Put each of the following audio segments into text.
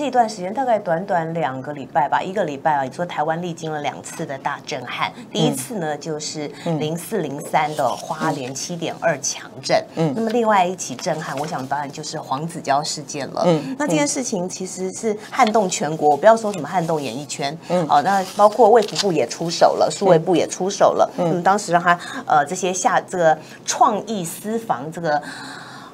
这段时间大概短短两个礼拜吧，一个礼拜啊，你说台湾历经了两次的大震撼，第一次呢就是零四零三的花莲七点二强震，嗯，那么另外一起震撼，我想当然就是黄子佼事件了，嗯，那这件事情其实是撼动全国，不要说什么撼动演艺圈，嗯，好，那包括卫福部也出手了，数位部也出手了，嗯，当时让他呃这些下这个创意私房这个。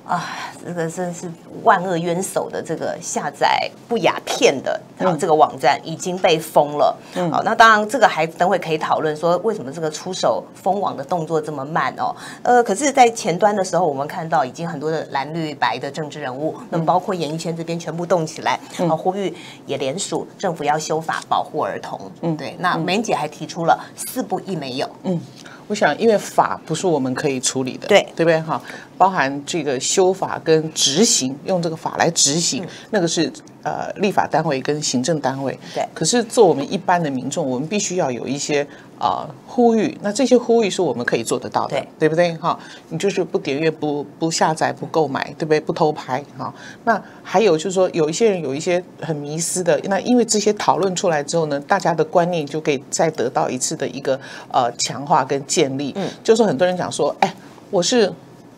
啊，这个真是万恶冤首的这个下载不雅片的，然后这个网站已经被封了。嗯，好，那当然这个还等会可以讨论说为什么这个出手封网的动作这么慢哦。呃，可是，在前端的时候，我们看到已经很多的蓝绿白的政治人物，那么包括演艺圈这边全部动起来，啊，呼吁也联署政府要修法保护儿童。嗯，对。那梅姐还提出了四不一没有。嗯。我想，因为法不是我们可以处理的，对对不对？哈，包含这个修法跟执行，用这个法来执行，那个是。呃，立法单位跟行政单位，对。可是做我们一般的民众，我们必须要有一些啊呼吁。那这些呼吁是我们可以做得到的，对不对？哈，你就是不点阅、不不下载、不购买，对不对？不偷拍，哈。那还有就是说，有一些人有一些很迷失的，那因为这些讨论出来之后呢，大家的观念就可以再得到一次的一个呃强化跟建立。嗯，就是很多人讲说，哎，我是。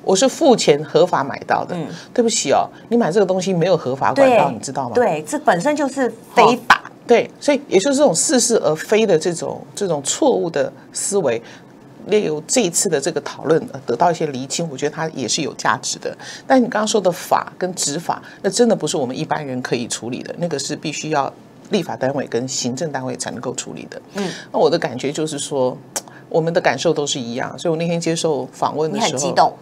我是付钱合法买到的，对不起哦，你买这个东西没有合法管道，你知道吗？对，这本身就是非法。对，所以也就是这种似是而非的这种这种错误的思维，例如这一次的这个讨论得到一些厘清，我觉得它也是有价值的。但你刚刚说的法跟执法，那真的不是我们一般人可以处理的，那个是必须要立法单位跟行政单位才能够处理的。嗯，那我的感觉就是说，我们的感受都是一样，所以我那天接受访问的时候，很激动。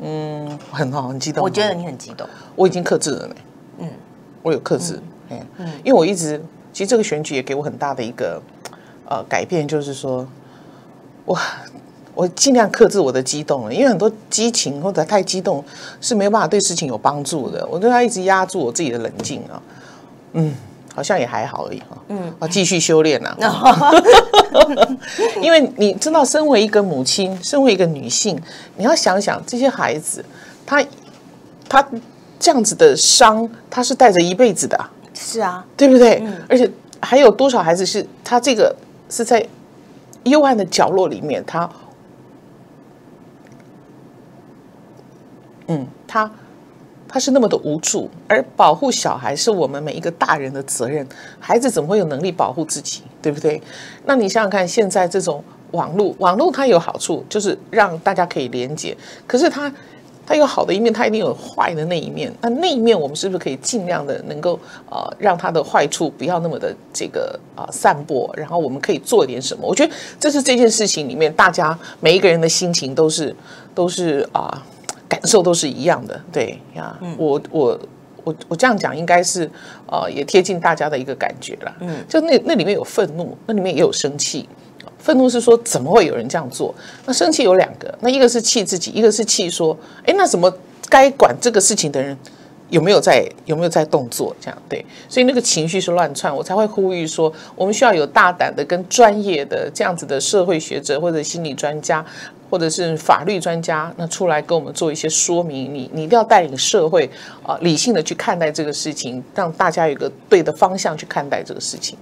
嗯，很好，很激动。我觉得你很激动。我已经克制了呢。嗯，我有克制。嗯嗯，因为我一直，其实这个选举也给我很大的一个呃改变，就是说，我我尽量克制我的激动了，因为很多激情或者太激动是没有办法对事情有帮助的。我对他一直压住我自己的冷静啊。嗯。好像也还好而已哈，嗯，啊，继续修炼呐，因为你知道，身为一个母亲，身为一个女性，你要想想这些孩子，他他这样子的伤，他是带着一辈子的，是啊，对不对？而且还有多少孩子是他这个是在幽暗的角落里面，他，嗯，他。他是那么的无助，而保护小孩是我们每一个大人的责任。孩子怎么会有能力保护自己，对不对？那你想想看，现在这种网络，网络它有好处，就是让大家可以连接。可是它，它有好的一面，它一定有坏的那一面。那那一面，我们是不是可以尽量的能够呃，让它的坏处不要那么的这个啊散播？然后我们可以做点什么？我觉得这是这件事情里面，大家每一个人的心情都是都是啊。感受都是一样的，对呀，我我我我这样讲应该是呃也贴近大家的一个感觉了，嗯，就那那里面有愤怒，那里面也有生气。愤怒是说怎么会有人这样做？那生气有两个，那一个是气自己，一个是气说，哎，那怎么该管这个事情的人有没有在有没有在动作？这样对，所以那个情绪是乱窜，我才会呼吁说，我们需要有大胆的跟专业的这样子的社会学者或者心理专家。或者是法律专家，那出来跟我们做一些说明。你你一定要带领社会啊，理性的去看待这个事情，让大家有一个对的方向去看待这个事情。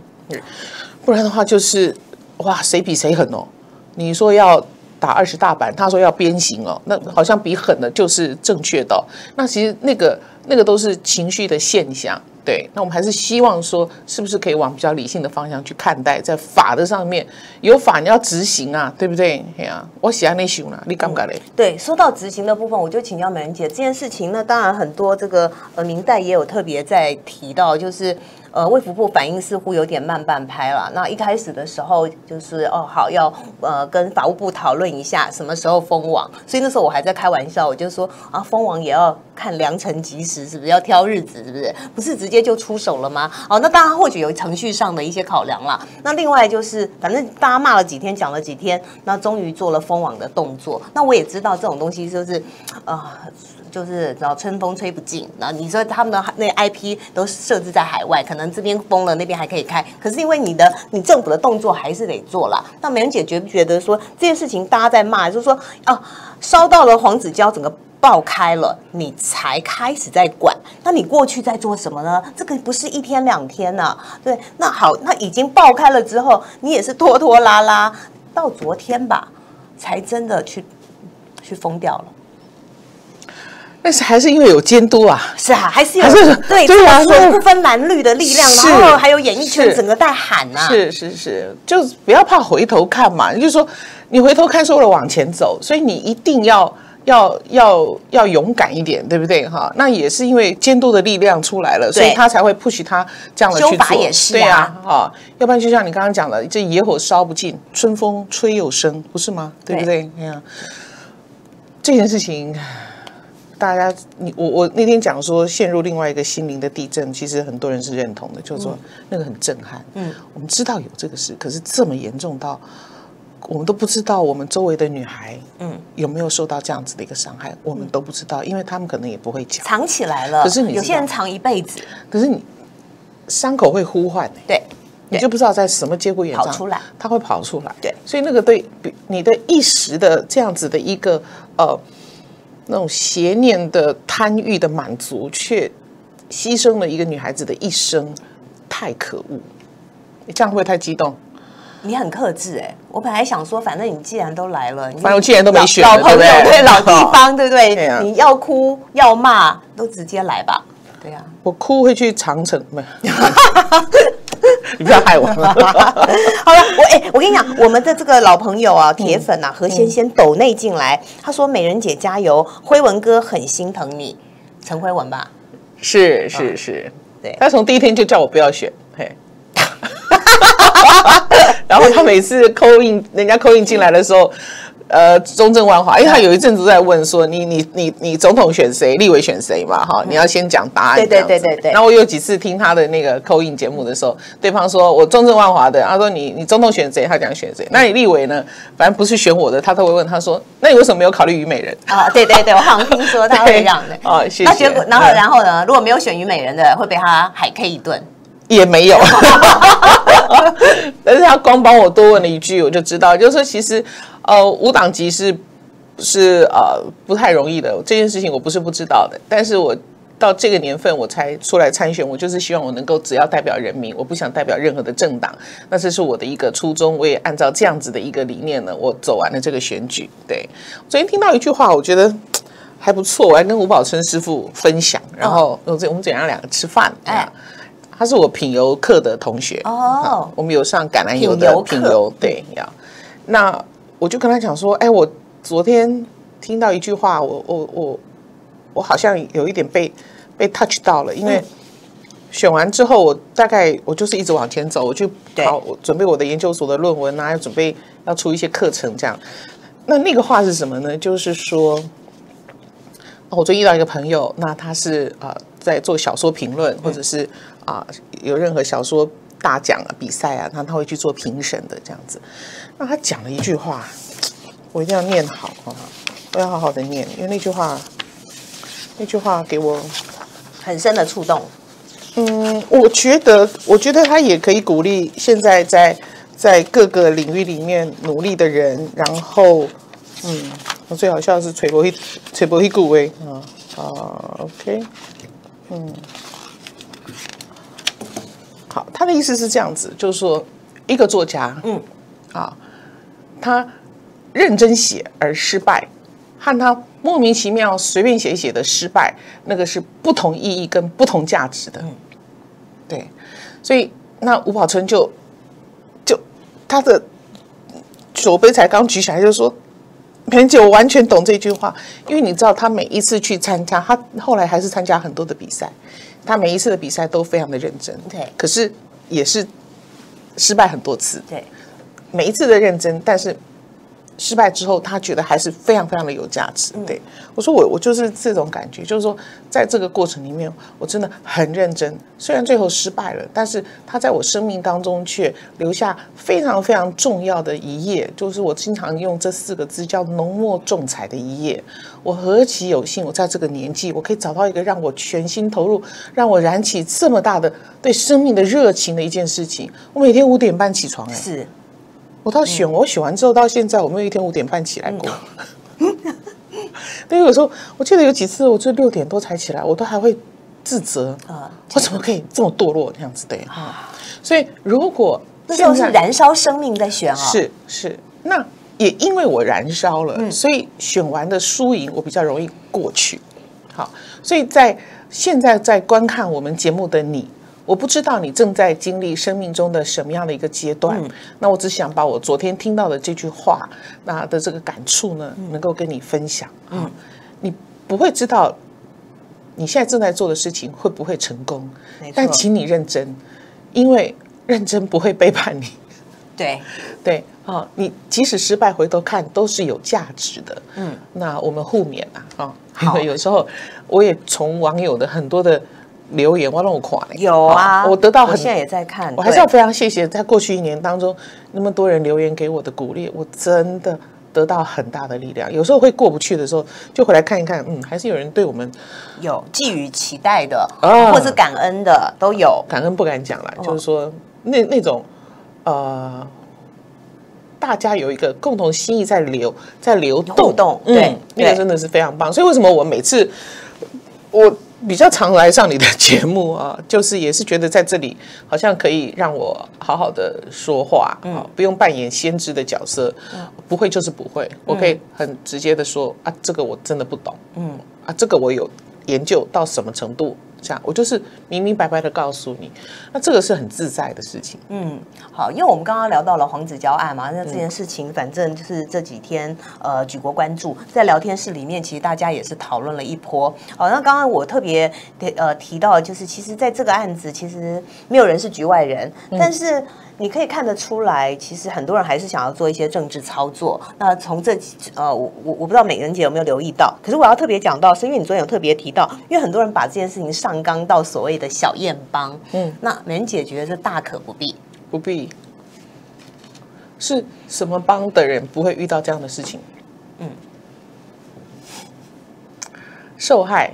不然的话，就是哇，谁比谁狠哦？你说要打二十大板，他说要鞭刑哦，那好像比狠的就是正确的。那其实那个那个都是情绪的现象。对，那我们还是希望说，是不是可以往比较理性的方向去看待，在法的上面有法你要执行啊，对不对？哎呀，我喜欢那熊啊，你敢不敢嘞？对，说到执行的部分，我就请教美人姐这件事情。那当然很多这个呃明代也有特别在提到，就是。呃，卫福部反应似乎有点慢半拍了。那一开始的时候，就是哦，好要呃跟法务部讨论一下什么时候封网。所以那时候我还在开玩笑，我就说啊，封网也要看良辰吉时，是不是要挑日子，是不是？不是直接就出手了吗？哦，那当然或许有程序上的一些考量啦。那另外就是，反正大家骂了几天，讲了几天，那终于做了封网的动作。那我也知道这种东西就是啊。就是然后春风吹不进，那你说他们的那 IP 都设置在海外，可能这边封了，那边还可以开。可是因为你的你政府的动作还是得做啦。那美人姐觉不觉得说这件事情大家在骂，就是说啊，烧到了黄子佼整个爆开了，你才开始在管。那你过去在做什么呢？这个不是一天两天呐、对，那好，那已经爆开了之后，你也是拖拖拉拉，到昨天吧，才真的去去封掉了。但是还是因为有监督啊，是啊，还是有对对啊不分蓝绿的力量，然后还有演艺圈整个在喊呐、是是是，就不要怕回头看嘛。就是说，你回头看是为了往前走，所以你一定要要要要勇敢一点，对不对？哈，那也是因为监督的力量出来了，所以他才会 push 他这样的去修法做。也是啊对啊，哈，要不然就像你刚刚讲的，这野火烧不尽，春风吹又生，不是吗？对不对？哎呀，这件事情。大家，你我我那天讲说陷入另外一个心灵的地震，其实很多人是认同的，就是说那个很震撼。嗯，我们知道有这个事，可是这么严重到我们都不知道我们周围的女孩，嗯，有没有受到这样子的一个伤害，我们都不知道，因为他们可能也不会讲。藏起来了。可是你有些人藏一辈子，可是你伤口会呼唤、欸，对，你就不知道在什么节骨眼上跑出来，它会跑出来。对所以那个对比你的一时的这样子的一个呃那种邪念的贪欲的满足，却牺牲了一个女孩子的一生，太可恶。你这样会不会太激动？你很克制哎、我本来想说，反正你既然都来了，反正我既然都没选老老朋友对老 地方，对不对？对啊你要哭要骂都直接来吧。对呀、我哭会去长城，没有，你不要害我。好了，我哎、我跟你讲，我们的这个老朋友啊，铁粉啊，何先先抖内进来，他说：“美人姐加油，辉文哥很心疼你。”陈辉文吧，是是是，对他从第一天就叫我不要选，嘿。然后他每次扣印，人家扣印进来的时候，呃，中正万华，因为他有一阵子在问说，你你你你总统选谁，立委选谁嘛，哈，你要先讲答案。对对对对对那我有几次听他的那个扣印节目的时候，对方说我中正万华的，他说你你总统选谁，他讲选谁，那你立委呢？反正不是选我的，他都会问他说，那你为什么没有考虑虞美人？啊，对对对，我好像听说 他会这样的。哦谢谢那结果，然后嗯然后呢？如果没有选虞美人的，会被他海 K 一顿。也没有，但是他光帮我多问了一句，我就知道，就是说其实，呃，无党籍是是呃不太容易的这件事情，我不是不知道的，但是我到这个年份我才出来参选，我就是希望我能够只要代表人民，我不想代表任何的政党，那这是我的一个初衷，我也按照这样子的一个理念呢，我走完了这个选举。对，昨天听到一句话，我觉得。还不错，我还跟吴宝春师傅分享，然后我们怎样两个吃饭，哎，他是我品油课的同学哦啊我们有上橄榄油品的油品油，对呀。那我就跟他讲说，哎，我昨天听到一句话，我我我我好像有一点被被 touch 到了，因为嗯选完之后，我大概我就是一直往前走，我去对考，我准备我的研究所的论文啊，要准备要出一些课程这样。那那个话是什么呢？就是说，哦我最近遇到一个朋友，那他是啊、呃在做小说评论，或者是啊、有任何小说大奖啊比赛啊，那他会去做评审的这样子。那他讲了一句话，我一定要念好啊，我要好好的念，因为那句话，那句话给我很深的触动。嗯，我觉得，我觉得他也可以鼓励现在在在各个领域里面努力的人。然后，嗯，我最好笑的是吹波一吹波一股威啊啊，OK，嗯，好，他的意思是这样子，就是说一个作家，嗯，啊，他认真写而失败，和他莫名其妙随便写一写的失败，那个是不同意义跟不同价值的。对，所以那吴宝春就就他的酒杯才刚举起来，就说。裴姐，我完全懂这句话，因为你知道，他每一次去参加，他后来还是参加很多的比赛，他每一次的比赛都非常的认真，对。可是也是失败很多次，对，每一次的认真，但是失败之后，他觉得还是非常非常的有价值。对我说我，我就是这种感觉，就是说，在这个过程里面，我真的很认真。虽然最后失败了，但是他在我生命当中却留下非常非常重要的一页，就是我经常用这四个字叫浓墨重彩的一页。我何其有幸，我在这个年纪，我可以找到一个让我全心投入、让我燃起这么大的对生命的热情的一件事情。我每天五点半起床、哎，是我到选，我选完之后到现在，我没有一天五点半起来过。对，有时候我记得有几次，我就六点多才起来，我都还会自责啊我怎么可以这么堕落这样子的啊？所以如果那时候是燃烧生命在选啊，是是，那也因为我燃烧了，所以选完的输赢我比较容易过去。好，所以在现在在观看我们节目的你，我不知道你正在经历生命中的什么样的一个阶段。那我只想把我昨天听到的这句话，那的这个感触呢，能够跟你分享。嗯，你不会知道你现在正在做的事情会不会成功但请你认真，因为认真不会背叛你。对，对，哦，你即使失败，回头看都是有价值的。嗯，那我们互勉啊，啊、因好为 有时候我也从网友的很多的留言，我让我垮了。有啊，哦我得到很，现在也在看，我还是要非常谢谢在过去一年当中那么多人留言给我的鼓励，我真的得到很大的力量。有时候会过不去的时候，就回来看一看，嗯，还是有人对我们有寄予期待的，啊或是感恩的都有。感恩不敢讲哦了，就是说那那种呃，大家有一个共同心意在流，在流动，互动嗯那个真的是非常棒。所以为什么我每次我比较常来上你的节目啊，就是也是觉得在这里好像可以让我好好的说话，啊，不用扮演先知的角色，不会就是不会，我可以很直接的说啊，这个我真的不懂，嗯，啊，这个我有研究到什么程度。这样，我就是明明白白的告诉你，那这个是很自在的事情。嗯，好，因为我们刚刚聊到了黄子佼案嘛，那这件事情反正就是这几天呃举国关注，在聊天室里面其实大家也是讨论了一波。好，那刚刚我特别呃提到，就是其实在这个案子，其实没有人是局外人，但是。你可以看得出来，其实很多人还是想要做一些政治操作。那从这几呃，我我我不知道美人姐有没有留意到，可是我要特别讲到，是因为你昨天有特别提到，因为很多人把这件事情上纲到所谓的小燕帮，嗯，那美人姐觉得这大可不必。不必，是什么帮的人不会遇到这样的事情？嗯，受害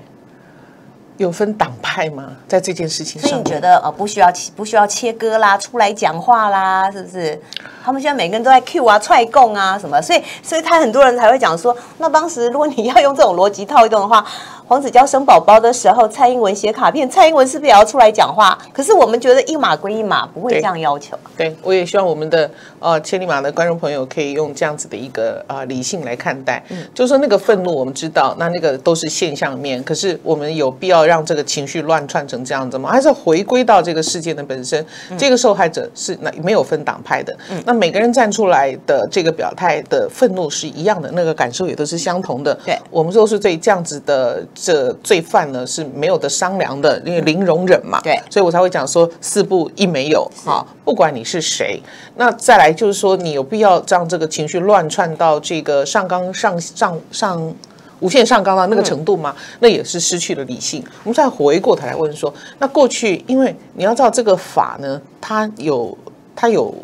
有分党派吗？在这件事情上，所以你觉得呃不需要不需要切割啦，出来讲话啦，是不是？他们现在每个人都在 Q 啊、踹供啊什么，所以所以他很多人才会讲说，那当时如果你要用这种逻辑套用的话，黄子佼生宝宝的时候，蔡英文写卡片，蔡英文是不是也要出来讲话？可是我们觉得一码归一码，不会对这样要求。对我也希望我们的呃千里马的观众朋友可以用这样子的一个呃理性来看待，就是说那个愤怒我们知道，那那个都是现象面，可是我们有必要让这个情绪乱窜成这样子吗？还是回归到这个事件的本身？这个受害者是那没有分党派的，那每个人站出来的这个表态的愤怒是一样的，那个感受也都是相同的。对我们都是对这样子的这罪犯呢是没有的商量的，因为零容忍嘛。对所以我才会讲说四不一没有哈，不管你是谁，那再来就是说你有必要让这个情绪乱窜到这个上纲上上上无限上纲到那个程度吗？那也是失去了理性。我们再回过头来问说，那过去因为你要知道这个法呢，它有它有。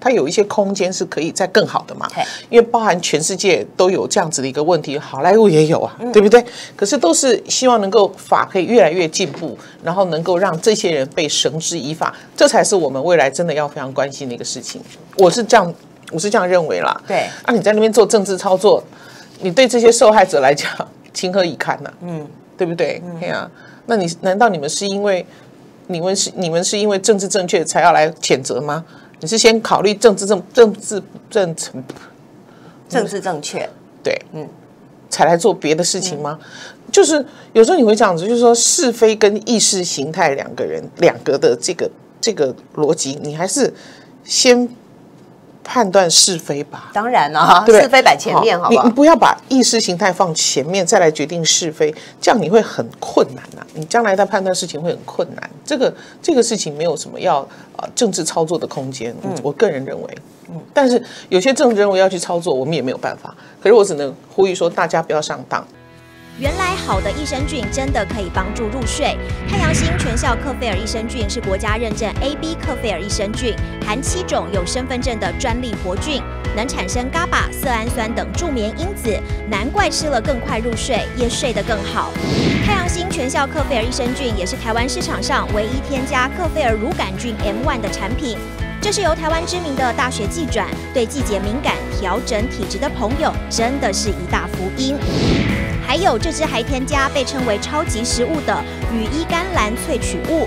它有一些空间是可以再更好的嘛对？因为包含全世界都有这样子的一个问题，好莱坞也有啊，对不对？可是都是希望能够法可以越来越进步，然后能够让这些人被绳之以法，这才是我们未来真的要非常关心的一个事情。我是这样，我是这样认为啦。对啊，你在那边做政治操作，你对这些受害者来讲情何以堪呐、嗯，对不对？对啊，那你难道你们是因为你们是你们是因为政治正确才要来谴责吗？你是先考虑政治正政治正正政治正确，对，嗯，才来做别的事情吗？就是有时候你会这样子，就是说是非跟意识形态两个人两个的这个这个逻辑，你还是先判断是非吧。当然了，对对是非摆前面，好不好？你你不要把意识形态放前面，再来决定是非，这样你会很困难呐、你将来在判断事情会很困难。这个这个事情没有什么要呃政治操作的空间，嗯我个人认为。嗯，但是有些政治人物要去操作，我们也没有办法。可是我只能呼吁说，大家不要上当。原来好的益生菌真的可以帮助入睡。太阳星全效克菲尔益生菌是国家认证 AB 克菲尔益生菌，含七种有身份证的专利活菌，能产生伽巴、色氨酸等助眠因子，难怪吃了更快入睡，也睡得更好。太阳星全效克菲尔益生菌也是台湾市场上唯一添加克菲尔乳杆菌 M1 的产品。这是由台湾知名的大学季转，对季节敏感、调整体质的朋友，真的是一大福音。还有这支还添加被称为超级食物的羽衣甘蓝萃取物。